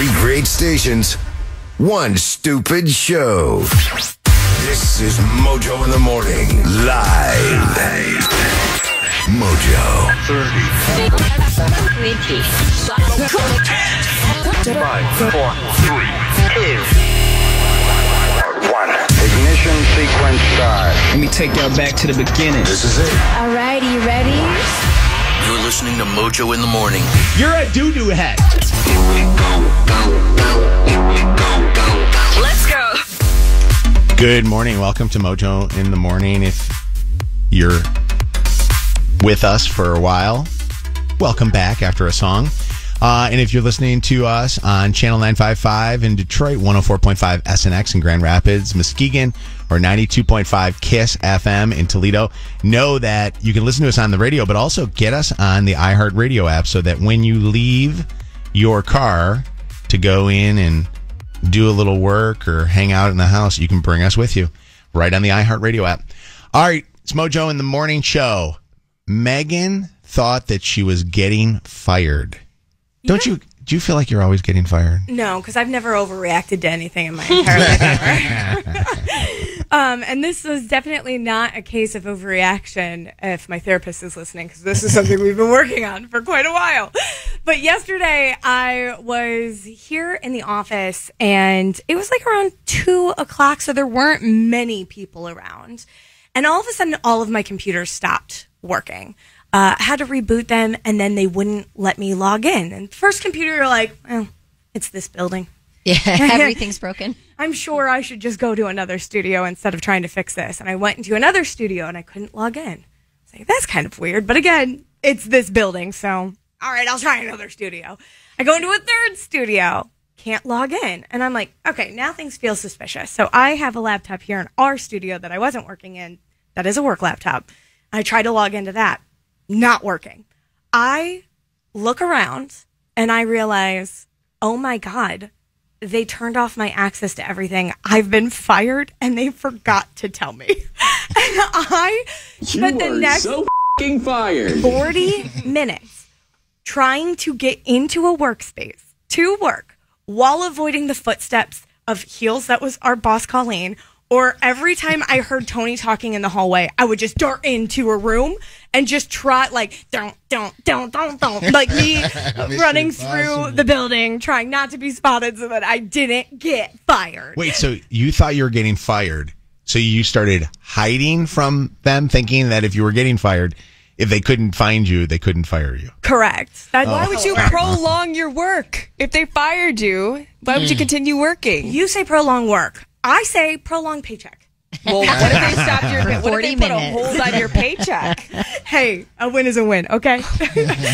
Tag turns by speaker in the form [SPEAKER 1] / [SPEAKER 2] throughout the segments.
[SPEAKER 1] Three great stations, one stupid show. This is Mojo in the Morning, live. Mojo.
[SPEAKER 2] One. Ignition sequence start.
[SPEAKER 3] Let me take y'all back to the beginning.
[SPEAKER 1] This is it.
[SPEAKER 4] Alrighty, you ready?
[SPEAKER 5] You're listening to Mojo in the Morning.
[SPEAKER 3] You're a doo doo head.
[SPEAKER 4] Let's go.
[SPEAKER 6] Good morning. Welcome to Mojo in the Morning. If you're with us for a while, welcome back after a song. Uh, and if you're listening to us on Channel 955 in Detroit, 104.5 SNX in Grand Rapids, Muskegon, or 92.5 KISS FM in Toledo, know that you can listen to us on the radio, but also get us on the iHeartRadio app so that when you leave your car to go in and do a little work or hang out in the house, you can bring us with you right on the iHeartRadio app. All right, it's Mojo in the morning show. Megan thought that she was getting fired. Don't you? Do you feel like you're always getting fired?
[SPEAKER 7] No, because I've never overreacted to anything in my entire life um, and this was definitely not a case of overreaction if my therapist is listening, because this is something we've been working on for quite a while. But yesterday I was here in the office and it was like around two o'clock, so there weren't many people around. And all of a sudden, all of my computers stopped working. Uh, had to reboot them, and then they wouldn't let me log in. And first computer, you're like, oh, it's this building.
[SPEAKER 4] Yeah, everything's broken.
[SPEAKER 7] I'm sure I should just go to another studio instead of trying to fix this. And I went into another studio and I couldn't log in. Like, that's kind of weird. But again, it's this building. So, all right, I'll try another studio. I go into a third studio, can't log in. And I'm like, okay, now things feel suspicious. So I have a laptop here in our studio that I wasn't working in. That is a work laptop. I try to log into that, not working. I look around and I realize, oh my God, they turned off my access to everything. I've been fired and they forgot to tell me. and I spent the next
[SPEAKER 3] Fucking fired.
[SPEAKER 7] 40 minutes trying to get into a workspace to work while avoiding the footsteps of heels that was our boss Colleen or every time I heard Tony talking in the hallway, I would just dart into a room and just try like don't don't don't don't don't like me running through the building trying not to be spotted so that I didn't get fired.
[SPEAKER 6] Wait, so you thought you were getting fired? So you started hiding from them, thinking that if you were getting fired, if they couldn't find you, they couldn't fire you.
[SPEAKER 7] Correct. That,
[SPEAKER 8] Why would oh. you prolong your work? If they fired you, why would you mm. continue working?
[SPEAKER 7] You say prolong work. I say prolonged paycheck.
[SPEAKER 8] Well, what if they stopped your? What if
[SPEAKER 4] 40
[SPEAKER 8] they put a
[SPEAKER 4] minutes.
[SPEAKER 8] hold on your paycheck?
[SPEAKER 7] Hey, a win is a win, okay?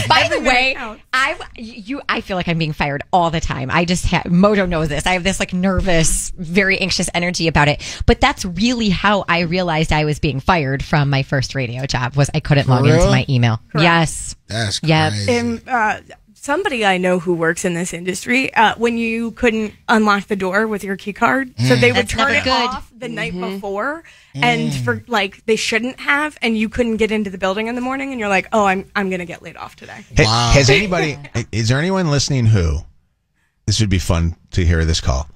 [SPEAKER 4] By the way,
[SPEAKER 7] counts.
[SPEAKER 4] I you I feel like I'm being fired all the time. I just have Mojo knows this. I have this like nervous, very anxious energy about it. But that's really how I realized I was being fired from my first radio job. Was I couldn't log into my email? Yes.
[SPEAKER 9] That's
[SPEAKER 4] Yep.
[SPEAKER 9] crazy.
[SPEAKER 7] Um, uh, somebody I know who works in this industry, uh, when you couldn't unlock the door with your key card, so hmm. they would
[SPEAKER 4] That's
[SPEAKER 7] turn it
[SPEAKER 4] good.
[SPEAKER 7] off the night mm-hmm. before, and mm. for like they shouldn't have, and you couldn't get into the building in the morning, and you're like, oh, I'm I'm gonna get laid off today.
[SPEAKER 9] Wow.
[SPEAKER 6] Has anybody? is there anyone listening who? This would be fun to hear this call.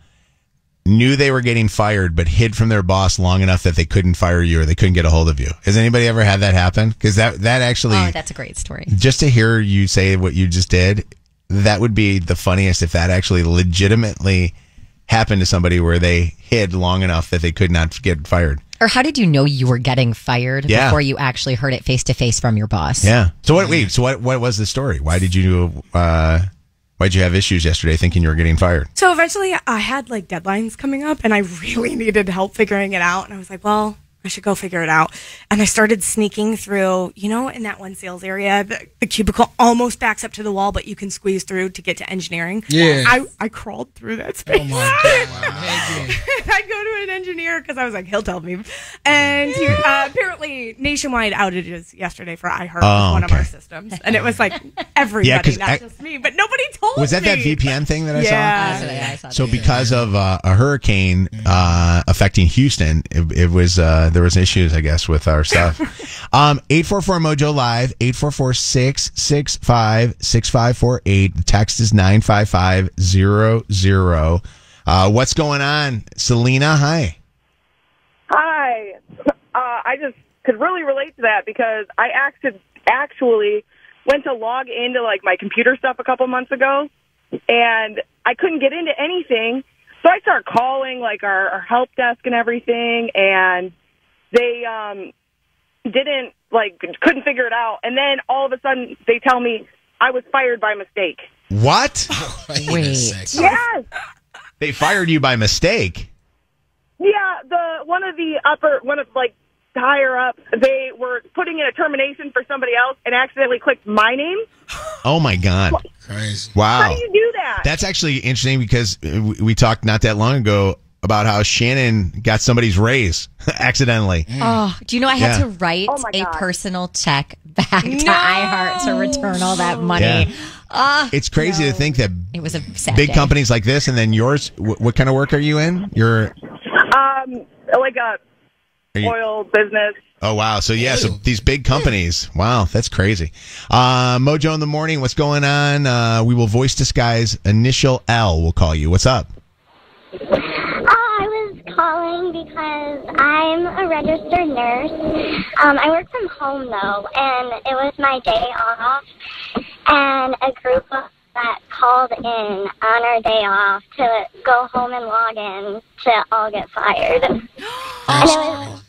[SPEAKER 6] Knew they were getting fired, but hid from their boss long enough that they couldn't fire you or they couldn't get a hold of you. Has anybody ever had that happen? Because that that actually,
[SPEAKER 4] Oh, that's a great story.
[SPEAKER 6] just to hear you say what you just did, that would be the funniest if that actually legitimately happened to somebody where they hid long enough that they could not get fired.
[SPEAKER 4] Or how did you know you were getting fired
[SPEAKER 6] Yeah.
[SPEAKER 4] before you actually heard it face to face from your boss?
[SPEAKER 6] Yeah. So what? Wait. So what? What was the story? Why did you? Uh, why did you have issues yesterday, thinking you were getting fired?
[SPEAKER 7] So eventually, I had like deadlines coming up, and I really needed help figuring it out. And I was like, well, I should go figure it out. And I started sneaking through, you know, in that one sales area, the, the cubicle almost backs up to the wall, but you can squeeze through to get to engineering.
[SPEAKER 9] Yeah.
[SPEAKER 7] I, I crawled through that space.
[SPEAKER 9] Oh my God. Megan.
[SPEAKER 7] I go to an engineer because I was like, he'll tell me. And he, uh, apparently, nationwide outages yesterday for iHeart
[SPEAKER 6] Oh,
[SPEAKER 7] was one of our systems, and it was like everybody,
[SPEAKER 6] Yeah, 'cause
[SPEAKER 7] not
[SPEAKER 6] I-
[SPEAKER 7] just me. But nobody told
[SPEAKER 6] Was that that. VPN thing that I
[SPEAKER 7] Yeah.
[SPEAKER 6] saw?
[SPEAKER 4] Yeah, I saw
[SPEAKER 6] So
[SPEAKER 4] that.
[SPEAKER 6] because of uh, a hurricane uh, affecting Houston, it, it was uh, there was issues, I guess, with our stuff. um, eight four four Mojo Live eight four four six six five six five four eight. The text is nine five five zero zero. Uh, what's going on, Selena? Hi.
[SPEAKER 10] Hi. Uh, I just could really relate to that because I acted, actually went to log into like my computer stuff a couple months ago, and I couldn't get into anything. So I started calling like our, our help desk and everything, and they um didn't like couldn't figure it out. And then all of a sudden they tell me I was fired by mistake.
[SPEAKER 6] What?
[SPEAKER 9] Wait. a.
[SPEAKER 10] Yes.
[SPEAKER 6] They fired you by mistake.
[SPEAKER 10] Yeah, the one of the upper one of like the higher up, they were putting in a termination for somebody else and accidentally clicked my name.
[SPEAKER 6] Oh my god!
[SPEAKER 9] Crazy.
[SPEAKER 6] Wow.
[SPEAKER 10] How do you do that?
[SPEAKER 6] That's actually interesting because uh, we- we talked not that long ago about how Shannon got somebody's raise accidentally.
[SPEAKER 4] Oh, do you know I had
[SPEAKER 6] Yeah.
[SPEAKER 4] to write
[SPEAKER 10] Oh
[SPEAKER 4] a personal check back to iHeart to return all that money?
[SPEAKER 6] Yeah.
[SPEAKER 4] Ah,
[SPEAKER 6] It's crazy to think that
[SPEAKER 4] it was a sad
[SPEAKER 6] big
[SPEAKER 4] day.
[SPEAKER 6] companies like this and then yours. What, what kind of work are you in? You're.
[SPEAKER 10] um, like a
[SPEAKER 6] Are you-
[SPEAKER 10] oil business.
[SPEAKER 6] Oh wow! So yeah, so these big companies. Wow, that's crazy. Uh, Mojo in the morning. What's going on? Uh, we will voice disguise initial L. We'll call you. What's up?
[SPEAKER 11] Oh, I was calling because I'm a registered nurse. Um, I work from home though, and it was my day off, and a group of that called in on our day off to go home and log in to all get fired. and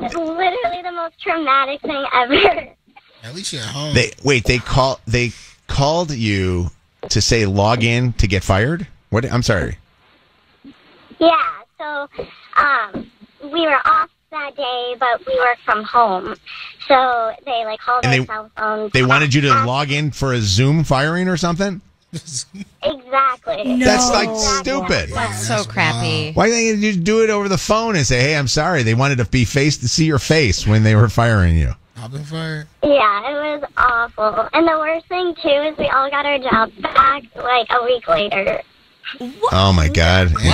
[SPEAKER 11] it was literally the most traumatic thing ever.
[SPEAKER 9] At least you're at home.
[SPEAKER 6] They wait. They call. They called you to say log in to get fired. What? I'm sorry.
[SPEAKER 11] Yeah, so um, we were off that day, but we work from home. So they like called
[SPEAKER 6] And
[SPEAKER 11] our
[SPEAKER 6] they-
[SPEAKER 11] cell phones.
[SPEAKER 6] They wanted you to log in for a Zoom firing or something.
[SPEAKER 11] Exactly. No.
[SPEAKER 6] That's like
[SPEAKER 11] Exactly.
[SPEAKER 6] stupid.
[SPEAKER 4] That's so crappy.
[SPEAKER 6] Why didn't you do it over the phone and say, "Hey, I'm sorry"? They wanted to be face to see your face when they were firing you.
[SPEAKER 9] I've been fired.
[SPEAKER 11] Yeah, it was awful. And the worst thing too is we all got our jobs back like a week later. What?
[SPEAKER 6] Oh my god!
[SPEAKER 7] No,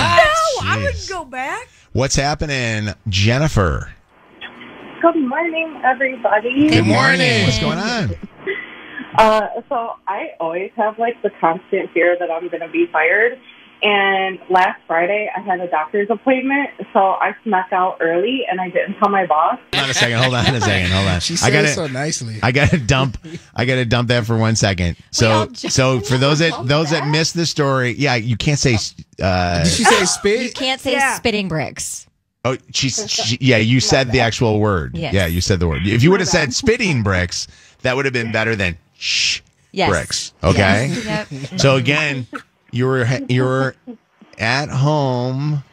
[SPEAKER 7] I wouldn't go back.
[SPEAKER 6] What's happening, Jennifer?
[SPEAKER 10] Good morning, everybody.
[SPEAKER 4] Good
[SPEAKER 9] morning.
[SPEAKER 6] What's going on?
[SPEAKER 10] Uh, so I always have like the constant fear that I'm going to be fired. And last Friday, I had a doctor's appointment, so I snuck out early and I didn't tell my boss.
[SPEAKER 6] Hold on a second. Hold on a second. Hold on.
[SPEAKER 9] She
[SPEAKER 6] I
[SPEAKER 9] said
[SPEAKER 6] got
[SPEAKER 9] it
[SPEAKER 6] to
[SPEAKER 9] so nicely.
[SPEAKER 6] I got to dump. I got to dump that for one second. So, so for those that those that missed the story, yeah, you can't say. Uh,
[SPEAKER 9] Did she say spit?
[SPEAKER 4] You can't say
[SPEAKER 7] Yeah.
[SPEAKER 4] spitting bricks.
[SPEAKER 6] oh, she's. She, yeah, you said the actual word.
[SPEAKER 4] Yes.
[SPEAKER 6] Yeah, you said the word. If you would have said spitting bricks, that would have been better than shh
[SPEAKER 4] Yes.
[SPEAKER 6] bricks. Okay.
[SPEAKER 4] Yes. Yep.
[SPEAKER 6] So again, you were you were at home,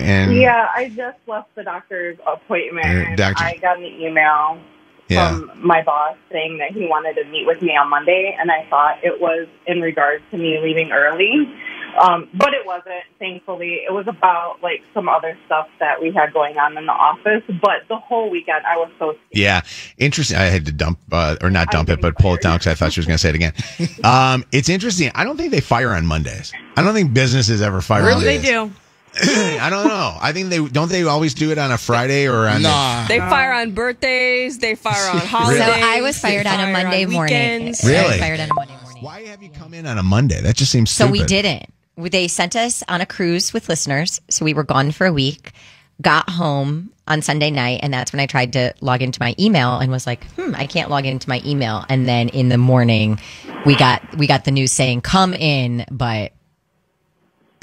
[SPEAKER 6] and
[SPEAKER 10] Yeah, I just left the doctor's appointment.
[SPEAKER 6] Uh, doctor-
[SPEAKER 10] I got an email
[SPEAKER 6] yeah.
[SPEAKER 10] from my boss saying that he wanted to meet with me on Monday, and I thought it was in regards to me leaving early. Um, but it wasn't, thankfully. It was about like some other stuff that we had going on in the office. But the whole weekend, I was so
[SPEAKER 6] Yeah, interesting. I had to dump uh, or not dump it, but pull it down because I thought she was going to say it again. Um, it's interesting. I don't think they fire on Mondays. I don't think businesses ever fire. on
[SPEAKER 7] They do.
[SPEAKER 6] I don't know. I think they don't. They always do it on a Friday or on.
[SPEAKER 9] Nah.
[SPEAKER 8] They fire on birthdays. They fire on
[SPEAKER 4] So
[SPEAKER 8] holidays.
[SPEAKER 4] I was fired on a
[SPEAKER 8] fire
[SPEAKER 4] Monday morning.
[SPEAKER 8] weekends.
[SPEAKER 4] I was
[SPEAKER 6] Really?
[SPEAKER 4] fired on a Monday morning.
[SPEAKER 6] Why have you come in on a Monday? That just seems
[SPEAKER 4] So
[SPEAKER 6] stupid.
[SPEAKER 4] we didn't. They sent us on a cruise with listeners. So we were gone for a week. Got home on Sunday night, and that's when I tried to log into my email and was like, "Hmm, I can't log into my email." And then in the morning, we got we got the news saying, "Come in," but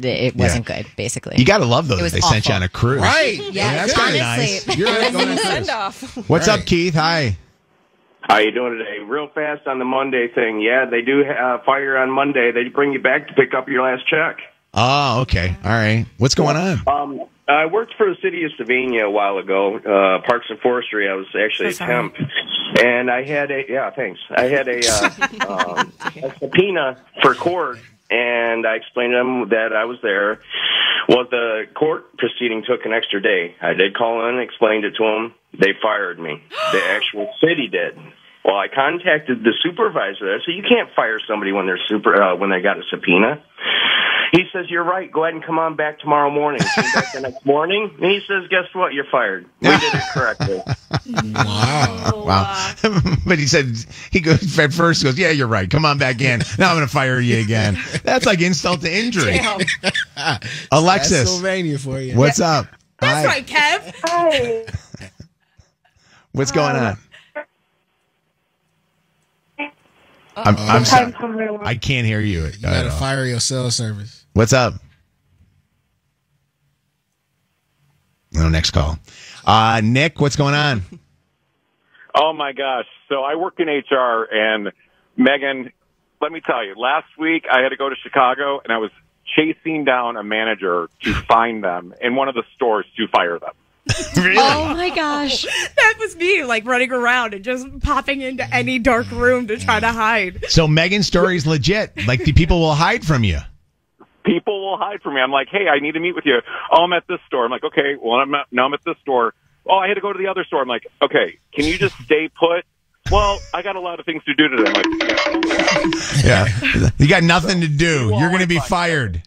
[SPEAKER 4] it wasn't good. Basically,
[SPEAKER 6] You got to love those.
[SPEAKER 4] It was
[SPEAKER 6] They sent you on a cruise.
[SPEAKER 9] Right.
[SPEAKER 4] Yeah,
[SPEAKER 6] that's kind of nice. You're going on a cruise.
[SPEAKER 8] Send off.
[SPEAKER 6] What's up, Keith? Hi.
[SPEAKER 12] How you doing today? Real fast on the Monday thing. Yeah, they do uh, fire on Monday. They bring you back to pick up your last check.
[SPEAKER 6] Oh, okay. All right. What's going on?
[SPEAKER 12] Um, I worked for the city of Savannah a while ago, uh, Parks and Forestry. I was actually
[SPEAKER 7] So
[SPEAKER 12] a
[SPEAKER 7] sorry.
[SPEAKER 12] temp, and I had a yeah, thanks. I had a, uh, um, a subpoena for court, and I explained to them that I was there. Well, the court proceeding took an extra day. I did call in, explained it to them. They fired me. The actual city did. Well, I contacted the supervisor there. So you can't fire somebody when they're super uh, when they got a subpoena. He says, "You're right. Go ahead and come on back tomorrow morning." Came back the next morning, and he says, "Guess what? You're fired. We did it correctly."
[SPEAKER 9] Wow.
[SPEAKER 6] Wow. but he said, he goes, at first, he goes, yeah, you're right. Come on back in. Now I'm going to fire you again. That's like insult to injury. Alexis,
[SPEAKER 9] Pennsylvania for you.
[SPEAKER 6] what's up?
[SPEAKER 7] That's
[SPEAKER 6] Hi.
[SPEAKER 7] right, Kev.
[SPEAKER 10] Hi.
[SPEAKER 6] What's going
[SPEAKER 10] Uh,
[SPEAKER 6] on? I'm, I'm sorry. I can't hear you.
[SPEAKER 9] You gotta fire your cell service.
[SPEAKER 6] What's up? No, next call. Uh, Nick, what's going on?
[SPEAKER 13] Oh my gosh. So I work in HR and Megan, let me tell you, last week I had to go to Chicago and I was chasing down a manager to find them in one of the stores to fire them.
[SPEAKER 4] Oh my gosh.
[SPEAKER 7] that was me, like running around and just popping into any dark room to try to hide.
[SPEAKER 6] So Megan's story is legit. Like the people will hide from you.
[SPEAKER 13] People will hide from me. I'm like, hey, I need to meet with you. Oh, I'm at this store. I'm like, okay, well, I'm at, now I'm at this store. Oh, I had to go to the other store. I'm like, okay, can you just stay put? Well, I got a lot of things to do today. I'm like,
[SPEAKER 6] Yeah. You got nothing to do. You're going to be fired.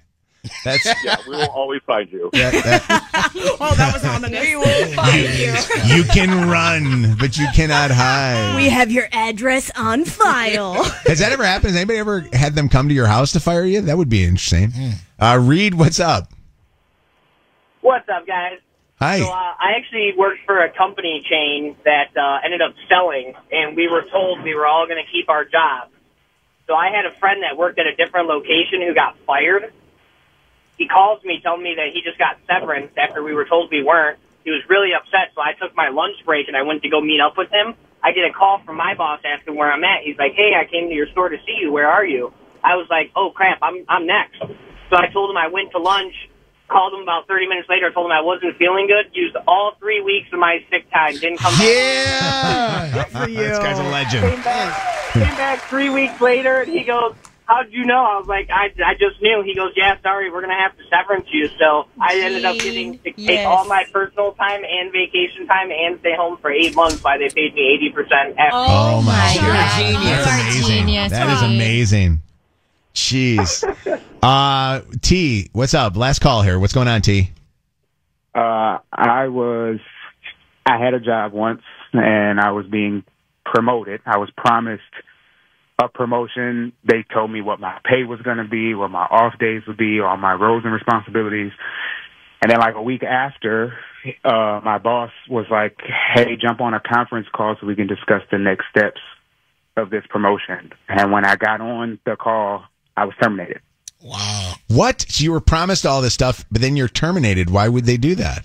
[SPEAKER 6] That's
[SPEAKER 13] yeah, we will always find you.
[SPEAKER 7] oh, that was ominous. We will find you.
[SPEAKER 6] you can run, but you cannot hide.
[SPEAKER 7] We have your address on file.
[SPEAKER 6] Has that ever happened? Has anybody ever had them come to your house to fire you? That would be interesting.
[SPEAKER 14] Hmm.
[SPEAKER 6] Uh, Reed, what's up?
[SPEAKER 14] What's up, guys?
[SPEAKER 6] Hi.
[SPEAKER 14] So uh, I actually worked for a company chain that uh, ended up selling, and we were told we were all going to keep our jobs. So I had a friend that worked at a different location who got fired. He calls me telling me that he just got severance after we were told we weren't. He was really upset, so I took my lunch break and I went to go meet up with him. I get a call from my boss asking where I'm at. He's like, "Hey, I came to your store to see you. Where are you?" I was like, "Oh crap, I'm I'm next." So I told him I went to lunch. Called him about 30 minutes later. Told him I wasn't feeling good. Used all three weeks of my sick time. Didn't come.
[SPEAKER 6] Yeah,
[SPEAKER 7] for you.
[SPEAKER 6] This guy's a legend.
[SPEAKER 14] Came back, came back three weeks later, and he goes, "How'd you know?" I was like, "I, I just knew." He goes, "Yeah, sorry, we're gonna have to severance you." So I ended up getting to take all my personal time and vacation time and stay home for eight months. Why they paid me eighty percent.
[SPEAKER 6] Oh, my
[SPEAKER 3] You're a
[SPEAKER 6] God.
[SPEAKER 3] genius.
[SPEAKER 6] That's
[SPEAKER 4] You are a
[SPEAKER 6] amazing.
[SPEAKER 4] genius,
[SPEAKER 6] That is
[SPEAKER 4] Reed.
[SPEAKER 6] amazing. Jeez. Uh, T, what's up? Last call here. What's going on, T?
[SPEAKER 15] Uh, I was, I had a job once and I was being promoted. I was promised a promotion. They told me what my pay was going to be, what my off days would be, all my roles and responsibilities. And then like a week after, uh, my boss was like, Hey, jump on a conference call so we can discuss the next steps of this promotion. And when I got on the call, I was terminated.
[SPEAKER 9] Wow.
[SPEAKER 6] What? So you were promised all this stuff, but then you're terminated. Why would they do that?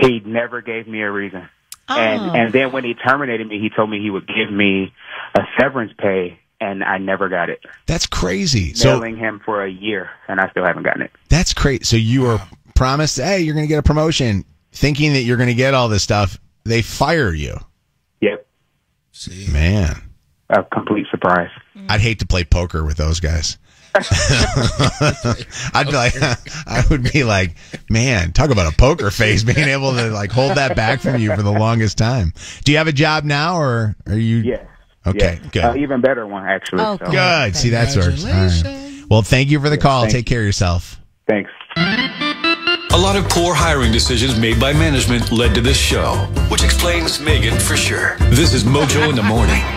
[SPEAKER 15] He never gave me a reason.
[SPEAKER 4] Oh.
[SPEAKER 15] And and then when he terminated me, he told me he would give me a severance pay, and I never got it.
[SPEAKER 6] That's crazy. So
[SPEAKER 15] Mailing him for a year, and I still haven't gotten it.
[SPEAKER 6] that's crazy. So you were promised, hey, you're going to get a promotion, thinking that you're going to get all this stuff. They fire you.
[SPEAKER 15] Yep,
[SPEAKER 9] See.
[SPEAKER 6] Man,
[SPEAKER 15] a complete surprise. Mm.
[SPEAKER 6] I'd hate to play poker with those guys. I'd be like, I would be like, man, talk about a poker face, being able to like hold that back from you for the longest time. Do you have a job now, or are you?
[SPEAKER 15] Yes.
[SPEAKER 6] Okay,
[SPEAKER 15] yes.
[SPEAKER 6] good.
[SPEAKER 15] Uh, even better one actually.
[SPEAKER 4] Oh,
[SPEAKER 15] so.
[SPEAKER 6] Good. See, that's works. All right. Well, thank you for the call.
[SPEAKER 15] thank
[SPEAKER 6] Take care of yourself.
[SPEAKER 15] Thanks.
[SPEAKER 5] A lot of poor hiring decisions made by management led to this show, which explains Megan for sure. This is Mojo in the Morning.